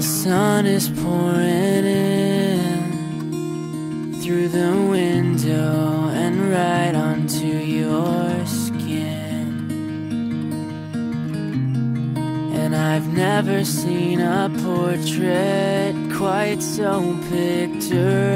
sun is pouring in through the window and right onto your skin. And I've never seen a portrait quite so picturesque.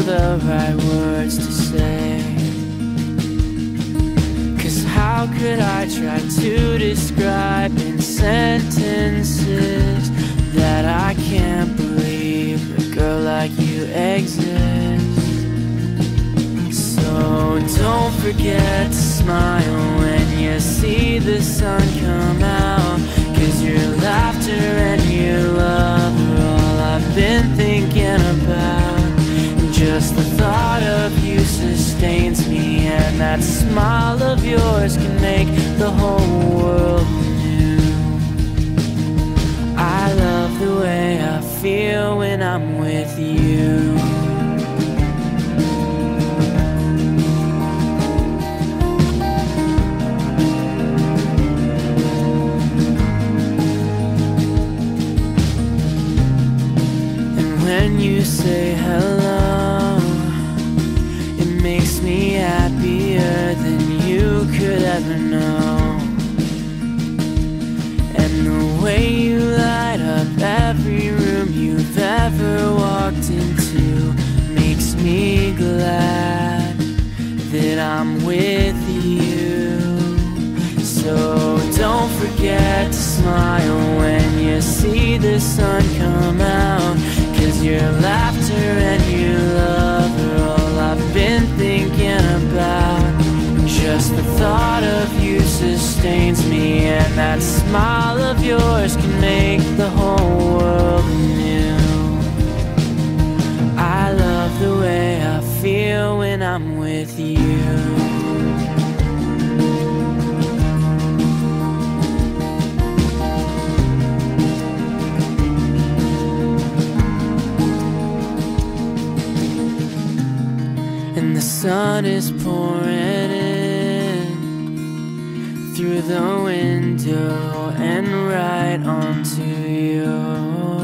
The right words to say. Cause how could I try to describe in sentences that I can't believe a girl like you exists? So don't forget to smile when you see the sun come out. Cause your laughter and your love are all I've been thinking just the thought of you sustains me, and that smile of yours can make the whole world new. I love the way I feel when I'm with you. And when you say hello, And the way you light up every room you've ever walked into makes me glad that I'm with you. So don't forget to smile when you see the sun come out. Cause your laughter you sustains me, and that smile of yours can make the whole world new. I love the way I feel when I'm with you. and the sun is pouring in through the window and right onto you.